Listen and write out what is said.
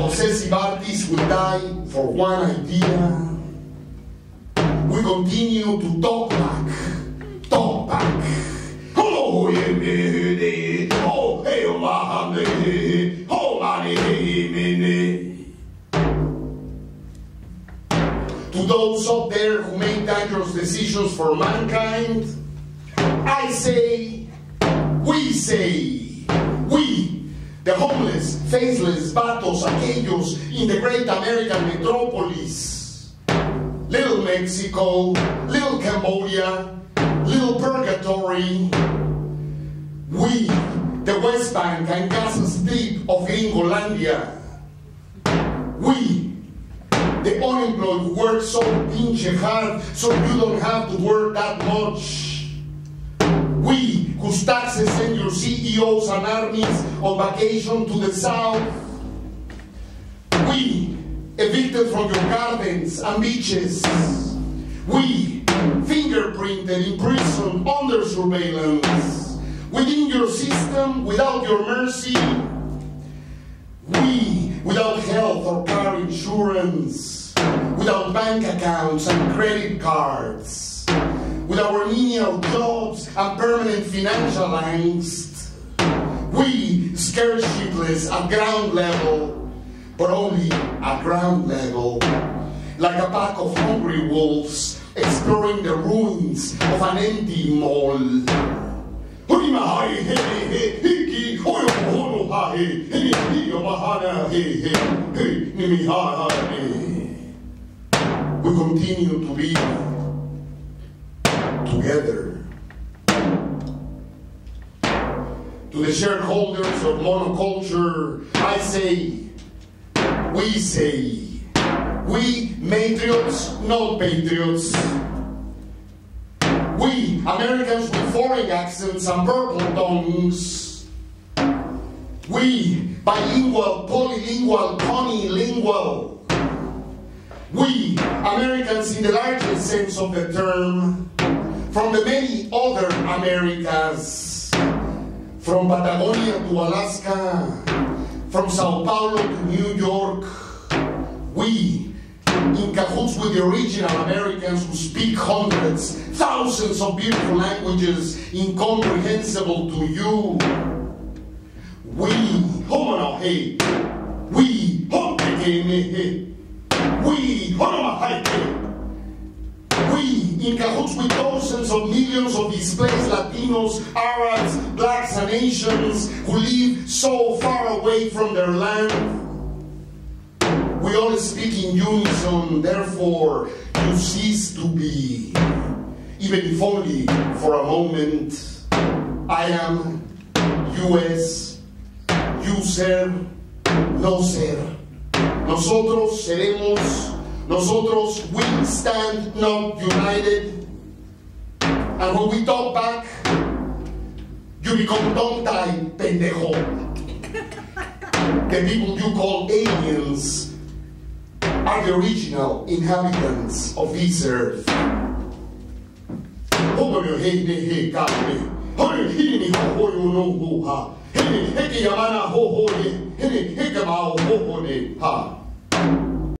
obsessive artists will die for one idea. We continue to talk back, talk back. Oh, yeah, oh, hey, oh, oh. To those out there who make dangerous decisions for mankind, I say, we say, the homeless, faceless, vatos, aquellos in the great American metropolis, little Mexico, little Cambodia, little purgatory, we, the West Bank and Gaza Strip of Gringolandia, we, the unemployed work so pinche hard so you don't have to work that much. Whose taxes send your CEOs and armies on vacation to the south. We, evicted from your gardens and beaches. We, fingerprinted in prison under surveillance. Within your system, without your mercy. We, without health or car insurance, without bank accounts and credit cards, with our menial jobs and permanent financial angst. We, scared shitless at ground level, but only at ground level, like a pack of hungry wolves exploring the ruins of an empty mall. We continue to be together. To the shareholders of monoculture, I say, we say, we matriots, not patriots. We, Americans with foreign accents and purple tongues. We, bilingual, polylingual, ponylingual. We, Americans in the largest sense of the term, from the many other Americas, from Patagonia to Alaska, from Sao Paulo to New York, we, in cahoots with the original Americans who speak hundreds, thousands of beautiful languages incomprehensible to you. We, homono hey, we, hompe we, honomahai we, in cahoots with thousands of millions of displaced Latinos, Arabs, blacks, and Asians who live so far away from their land, we all speak in unison, therefore you cease to be, even if only for a moment. I am, US, you ser, no ser. Nosotros seremos, nosotros we stand not united. And when we talk back, you become tongue-tied, pendejo. The people you call aliens are the original inhabitants of this earth.